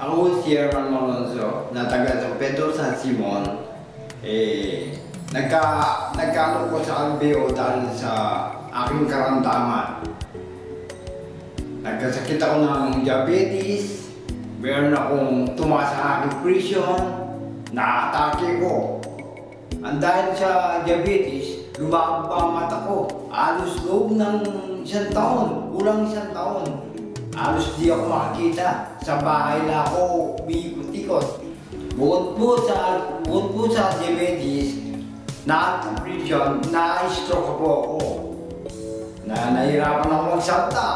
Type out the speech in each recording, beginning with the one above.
Ako si Herman Malonzo, na taga San Pedro San Simon. Eh, nagka, nagkano ko sa LBO dahil sa aking karamdaman. Nagkasakit ako ng diabetes, meron akong tumaas sa aking presyon, naatake ko. Ang dahil sa diabetes, lumabog pa ang mata ko. Alos loob ng isang taon, kulang isang taon. Alos di ako makakita. Sa bahay na ako umiikot-ikot. Bukod po sa, bukod po sa diabetes, na-presyon, na-stroke po ako. Na nahirapan ako magsalta.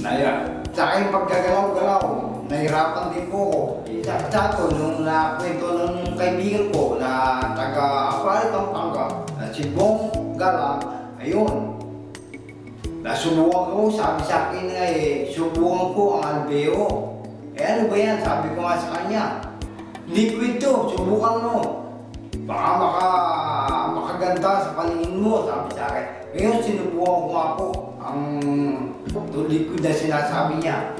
Nahirap. Sa aking pagkagalaw-galaw, nahirapan din po ako. Sa, sa to, nung nakwento ng kaibigan ko na taga Apal, Pampanga, na si Bong Galang, ayun. Nasubukan ko, sabi sa akin nga eh, subukan ko ang albeo. Eh ano ba yan? Sabi ko nga sa kanya, liquid to, subukan mo. Baka maka, makaganda sa paningin mo, sabi sa akin. Ngayon sinubukan ko nga po ang to liquid na sinasabi niya.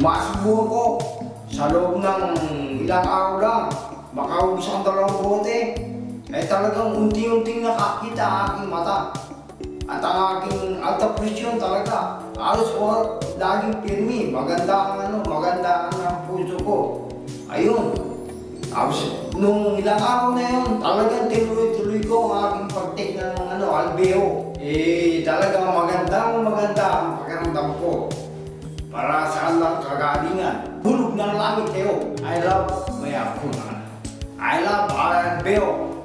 Masubukan ko sa loob ng ilang araw lang, makaubos ang dalawang bote. Eh talagang unti-unting nakakita ang aking mata. At ang aking alta presyon talaga, alos or laging pirmi, maganda ang ano, maganda ang puso ko. Ayun. Tapos, nung ilang araw na yun, talagang tinuloy-tuloy ko ang aking pag-take ng ano, albeo. Eh, talagang maganda, maganda ang pakiramdam ko. Para saan lang kagalingan. Hulog ng langit kayo. I love Mayapuna. I love albeo.